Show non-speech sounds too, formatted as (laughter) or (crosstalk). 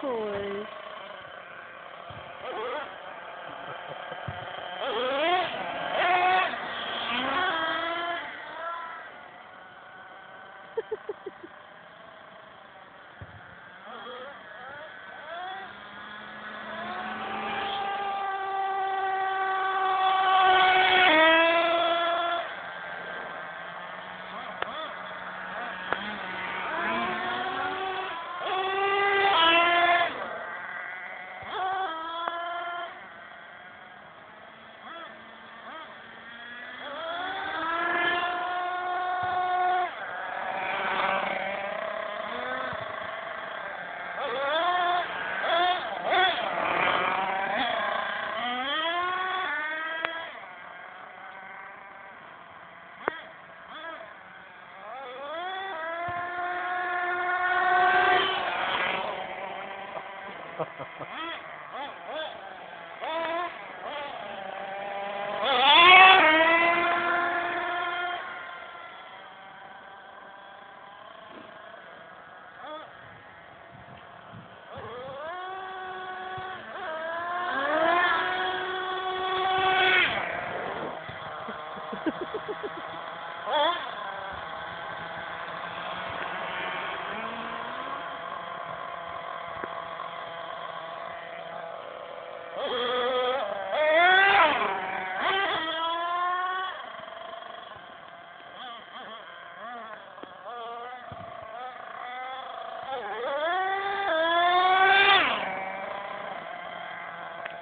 toys. (laughs) Oh, (laughs)